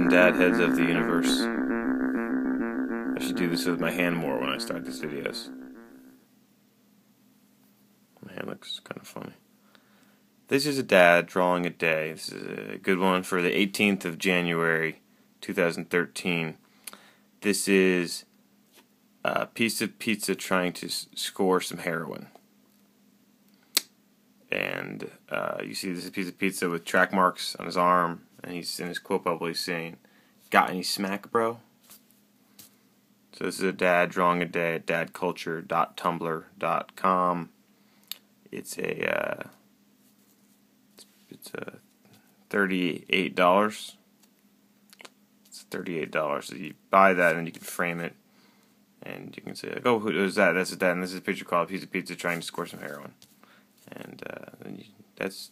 and dad heads of the universe. I should do this with my hand more when I start these videos. My hand looks kind of funny. This is a dad drawing a day. This is a good one for the 18th of January, 2013. This is a piece of pizza trying to score some heroin. And uh, you see this is a piece of pizza with track marks on his arm, and he's in his quote bubble. He's saying, "Got any smack, bro?" So this is a dad drawing a day at dadculture.tumblr.com. It's a uh, it's a thirty-eight dollars. It's thirty-eight dollars. So you buy that and you can frame it, and you can say, like, "Oh, who is that? That's a dad." And this is a picture called "Piece of Pizza Trying to Score Some Heroin," and uh, that's